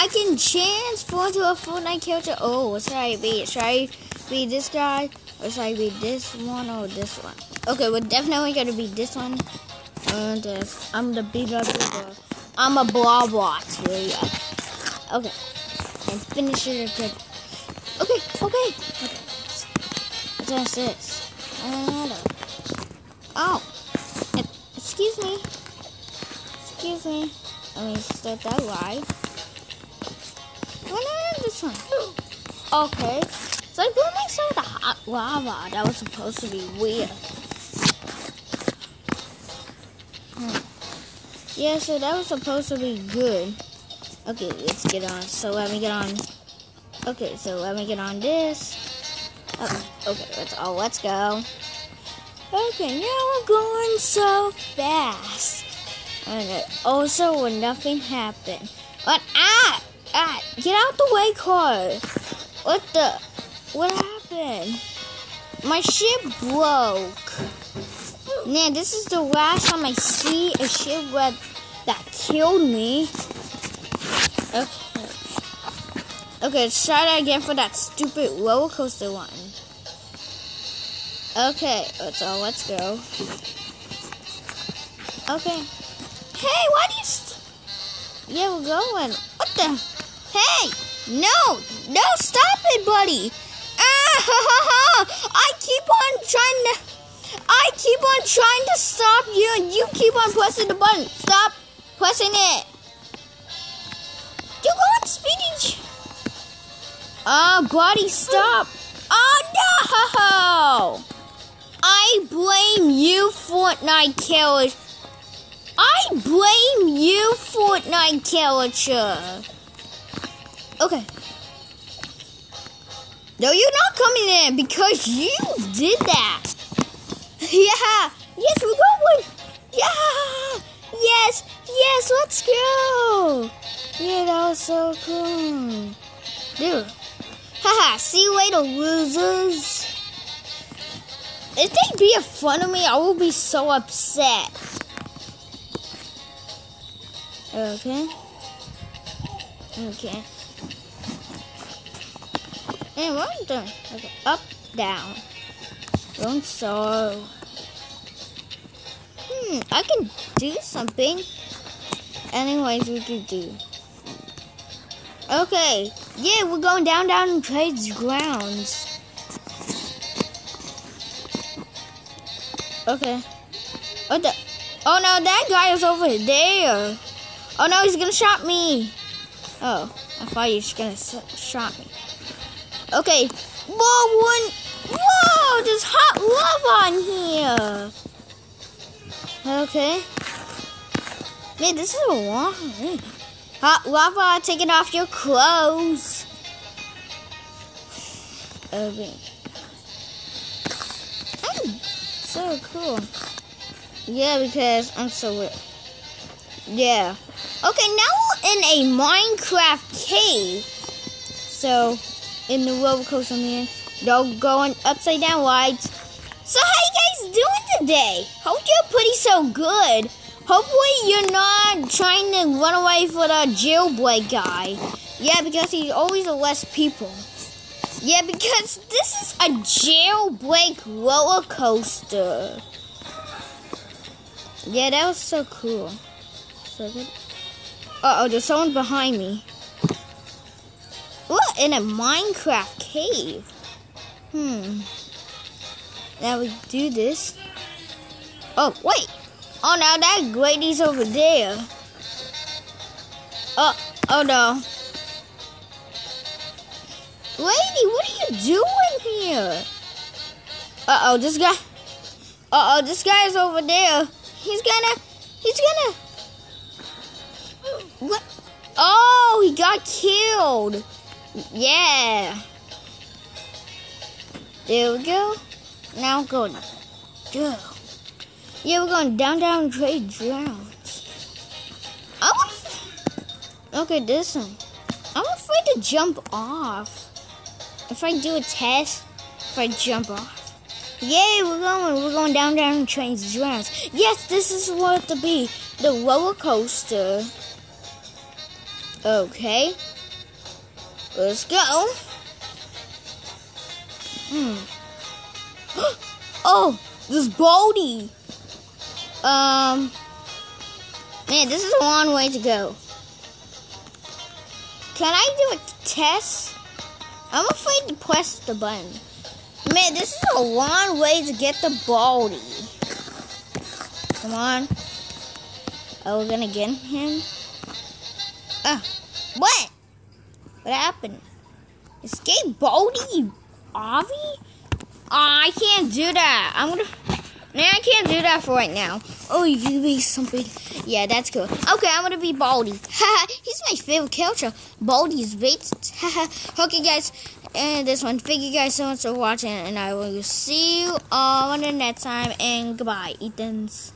I can transform to a Fortnite character. Oh, what should I be? Should I be this guy? Or should I be this one or this one? Okay, we're definitely gonna be this one. And uh, I'm the bigger. I'm a blah blah. Okay. And finish it. Okay, okay. Okay. What's this? Uh, oh. Excuse me. Excuse me. Let me start that live. What? Okay. So I put some of the hot lava that was supposed to be weird. Hmm. Yeah, so that was supposed to be good. Okay, let's get on. So let me get on. Okay, so let me get on this. Oh, okay, let's oh let's go. Okay, now we're going so fast. And also when nothing happened. But ah ah get out the way car. What the what happened? My ship broke. Man, this is the last time I see a ship that, killed me. Okay. Okay, let's try that again for that stupid roller coaster one. Okay, let's all let's go. Okay. Hey, why do you? yeah, we're going. What the? Hey, no, no, stop it, buddy. Ah, I keep on trying to. I keep on trying to stop you, and you keep on pressing the button. Stop pressing it. You're going speeding. Oh, buddy, stop. Oh, no. I blame you, Fortnite killer. I blame you, Fortnite killer. Okay. No, you're not coming in because you did that. Yeah. Yes, we're going. Yeah. Yes. Yes, let's go. Yeah, that was so cool. Dude. Haha, see you later, losers. If they be in front of me, I will be so upset. Okay. Okay. And am doing? Okay, up, down. Don't so. Hmm, I can do something. Anyways, we could do. Okay, yeah, we're going down, down in Trade's grounds. Okay. What the? Oh no, that guy is over there. Oh no, he's gonna shot me. Oh, I thought he was gonna shot me. Okay. Whoa, one. Whoa, there's hot lava on here. Okay. Man, this is a long. Hot lava, taking off your clothes. Okay. I'm so cool. Yeah, because I'm so weird. Yeah. Okay, now we're in a Minecraft cave. So, in the roller coaster man. They're going upside down rides. So how you guys doing today? Hope you're pretty so good. Hopefully you're not trying to run away for the jailbreak guy. Yeah, because he's always less people. Yeah, because this is a jailbreak roller coaster. Yeah, that was so cool. Uh oh, there's someone behind me. In a Minecraft cave? Hmm. Now we do this. Oh, wait. Oh, now that Grady's over there. Oh, oh no. Lady, what are you doing here? Uh-oh, this guy... Uh-oh, this guy is over there. He's gonna... He's gonna... What? Oh, he got killed. Yeah. There we go. Now go. Go. Yeah, we're going down, down, trade grounds. I'm okay, this one. I'm afraid to jump off. If I do a test, if I jump off. Yay, we're going, we're going down, down, trains grounds. Yes, this is what to be. The roller coaster. Okay. Let's go. Hmm. oh, this Baldi. Um, man, this is a long way to go. Can I do a test? I'm afraid to press the button. Man, this is a long way to get the Baldi. Come on. Are we gonna get him? Ah? What happened? Escape Baldi? Avi? I can't do that. I'm gonna. Man, I can't do that for right now. Oh, you can be something. Yeah, that's cool. Okay, I'm gonna be Baldi. Haha, he's my favorite character. Baldi is. Haha. okay, guys, and this one. Thank you guys so much for watching, and I will see you on the next time. And goodbye, Ethans.